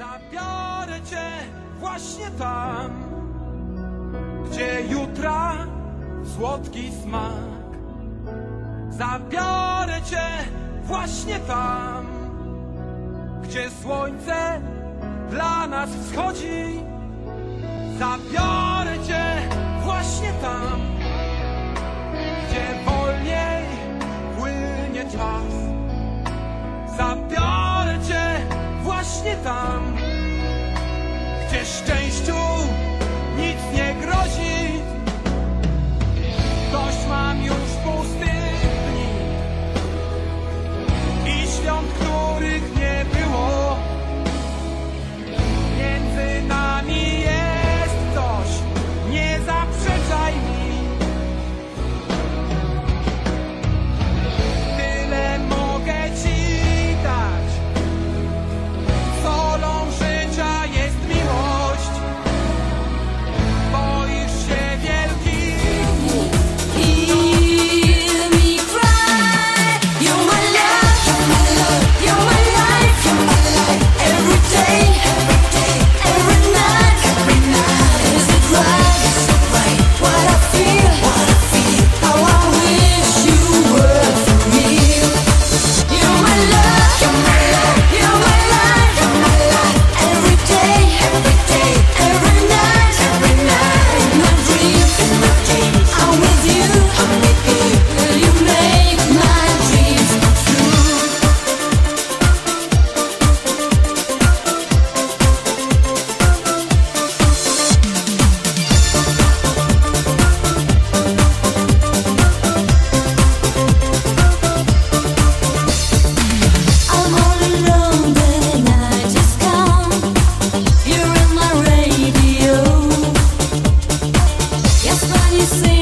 Zabiorę cię właśnie tam, gdzie jutra słodki smak. Zabiorę cię właśnie tam, gdzie słońce dla nas wschodzi. Zabiorę cię właśnie tam, gdzie wolniej płynie czas. Just tam, sing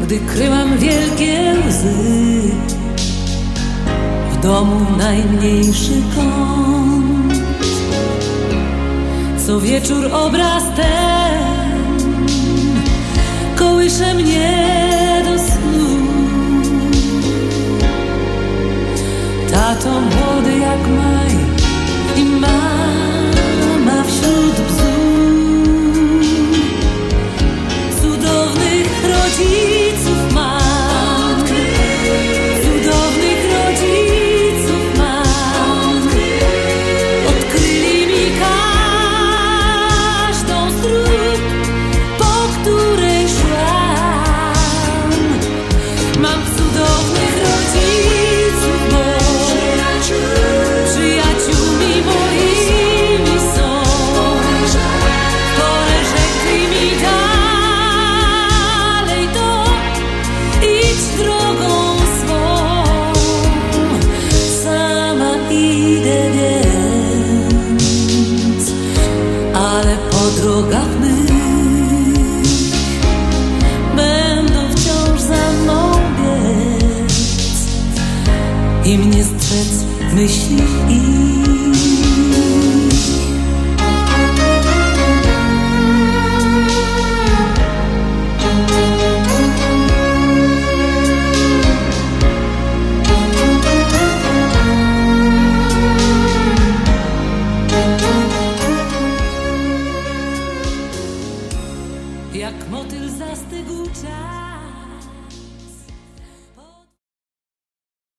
gdy kryłam wielkie łzy. W domu najmniejszy kąt, co wieczór obraz ten kołysze mnie do snu. Tato młody jak maj i maj. myśli ich. Jak motyl zastygł czas.